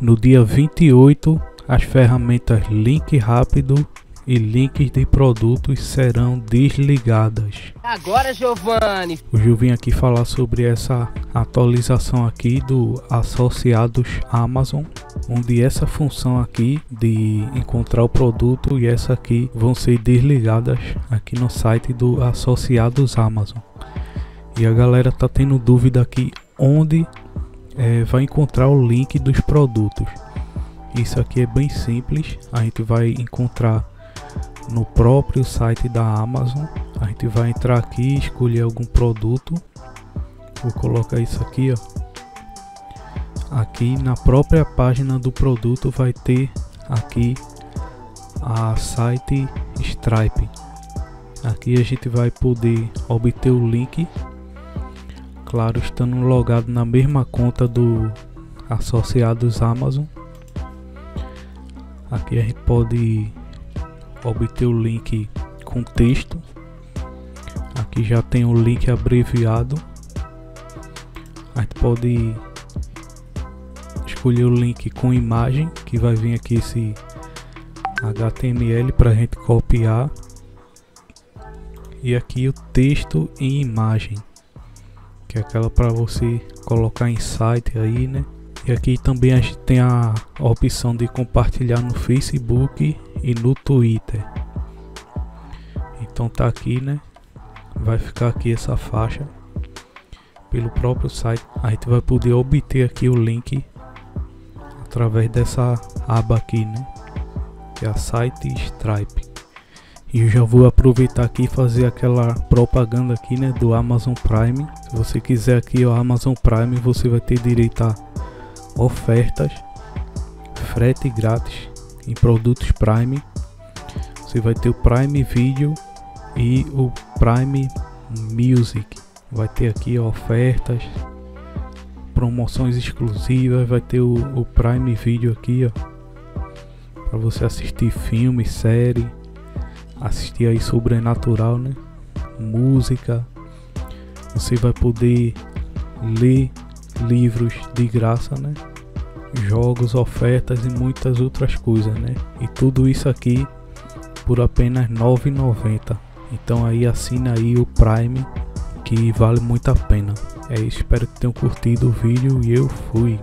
no dia 28 as ferramentas link rápido e links de produtos serão desligadas. Agora, Giovanni. Hoje eu vim aqui falar sobre essa atualização aqui do Associados Amazon, onde essa função aqui de encontrar o produto e essa aqui vão ser desligadas aqui no site do Associados Amazon. E a galera tá tendo dúvida aqui onde é, vai encontrar o link dos produtos. Isso aqui é bem simples, a gente vai encontrar no próprio site da Amazon. A gente vai entrar aqui, escolher algum produto. Vou colocar isso aqui, ó. Aqui na própria página do produto vai ter aqui a site Stripe. Aqui a gente vai poder obter o link, claro, estando logado na mesma conta do associados Amazon. Aqui a gente pode obter o link com texto. Aqui já tem o link abreviado. A gente pode escolher o link com imagem, que vai vir aqui esse HTML para a gente copiar. E aqui o texto em imagem, que é aquela para você colocar em site aí, né? E aqui também a gente tem a opção de compartilhar no Facebook e no Twitter. Então tá aqui, né? Vai ficar aqui essa faixa pelo próprio site. A gente vai poder obter aqui o link através dessa aba aqui, né? Que é a site Stripe. E já vou aproveitar aqui e fazer aquela propaganda aqui, né, do Amazon Prime. Se você quiser aqui o Amazon Prime, você vai ter direito a ofertas, frete grátis em produtos Prime. Você vai ter o Prime Video e o Prime Music. Vai ter aqui ofertas, promoções exclusivas, vai ter o, o Prime Video aqui, ó. Para você assistir filme, série, assistir aí sobrenatural, né? Música. Você vai poder ler livros de graça, né? Jogos, ofertas e muitas outras coisas, né? E tudo isso aqui por apenas R$ 9,90. Então aí assina aí o Prime que vale muito a pena. É espero que tenham curtido o vídeo e eu fui.